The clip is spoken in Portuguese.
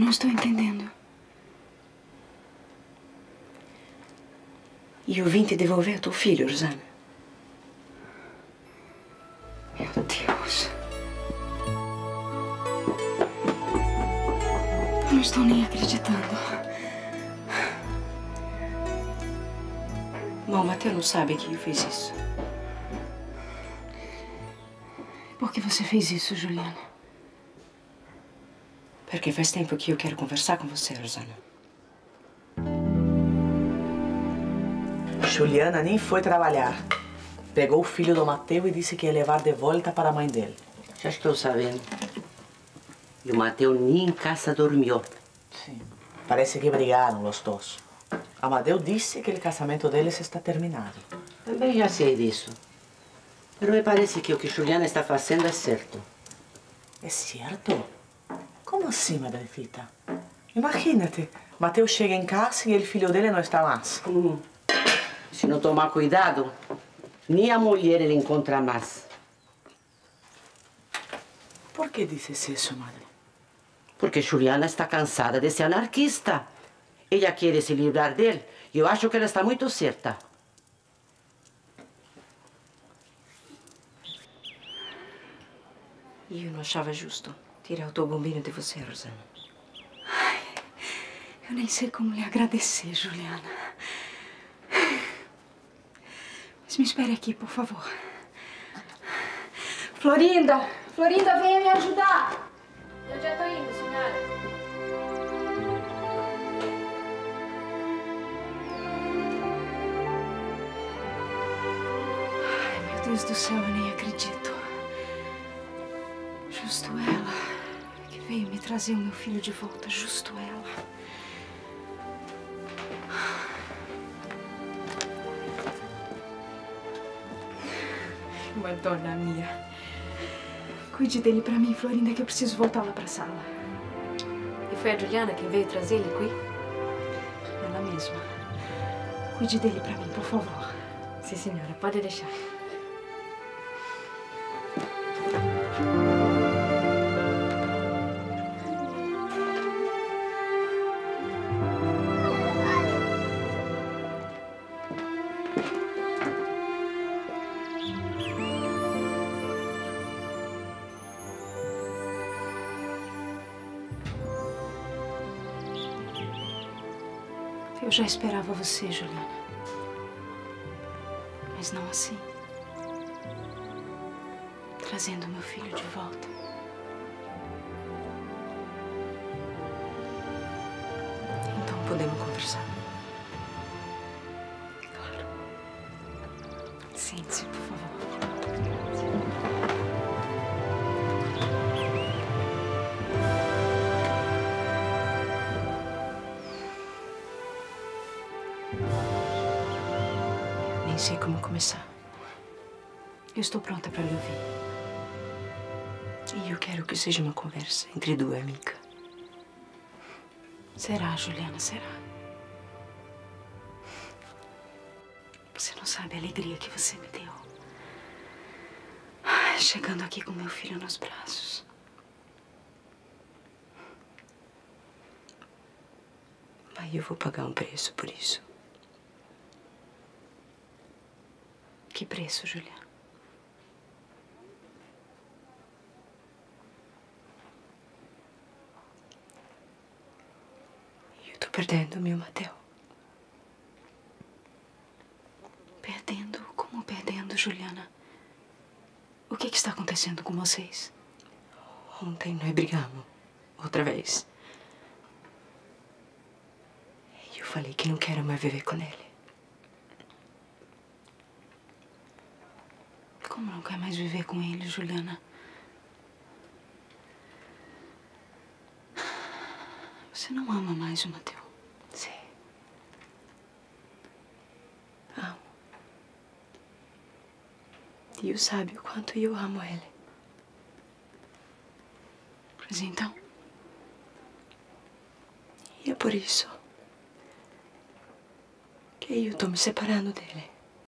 Não estou entendendo. E eu vim te devolver teu filho, Rosana. Meu Deus. Eu não estou nem acreditando. Bom, Mateus não sabe que eu fiz isso. Por que você fez isso, Juliana? Porque faz tempo que eu quero conversar com você, Rosana. Juliana nem foi trabalhar. Pegou o filho do Mateus e disse que ia levar de volta para a mãe dele. Já estou sabendo. E o Mateus nem em casa dormiu. Sim. Parece que brigaram os dois. Amadeu disse que o casamento deles está terminado. Também já sei disso. Mas me parece que o que Juliana está fazendo é certo. É certo? Como assim, Madalfita? Imagina-te, Mateus chega em casa e o filho dele não está mais. Hum. Se não tomar cuidado, nem a mulher ele encontra mais. Por que dizes isso, madre? Porque Juliana está cansada de ser anarquista. Ela quer se livrar dele e eu acho que ela está muito certa. E eu não achava justo tirar o teu bombinho de você, Rosana. Ai, eu nem sei como lhe agradecer, Juliana. Mas me espere aqui, por favor. Florinda! Florinda, venha me ajudar! Eu já tô indo, senhora. Deus do céu, eu nem acredito. Justo ela veio me trazer o meu filho de volta. Justo ela. Madonna minha. Cuide dele pra mim, Florinda, que eu preciso voltar lá pra sala. E foi a Juliana quem veio trazer ele, Cui? Ela mesma. Cuide dele pra mim, por favor. Sim, senhora. Pode deixar. Eu já esperava você, Juliana. Mas não assim. Trazendo meu filho de volta. Então podemos conversar. Claro. Sente-se, por favor. Sei como começar. Eu estou pronta para lhe ouvir. E eu quero que seja uma conversa entre duas amigas. Será, Juliana, será? Você não sabe a alegria que você me deu. Chegando aqui com meu filho nos braços. Mas eu vou pagar um preço por isso. Que preço, Juliana? Eu tô perdendo meu Mateu. Perdendo? Como perdendo, Juliana? O que, que está acontecendo com vocês? Ontem nós brigamos. Outra vez. Eu falei que não quero mais viver com ele. Como não quer mais viver com ele, Juliana? Você não ama mais o Mateu? Sim. Amo. E eu sabe o quanto eu amo ele. Mas então, E é por isso que eu tô me separando dele.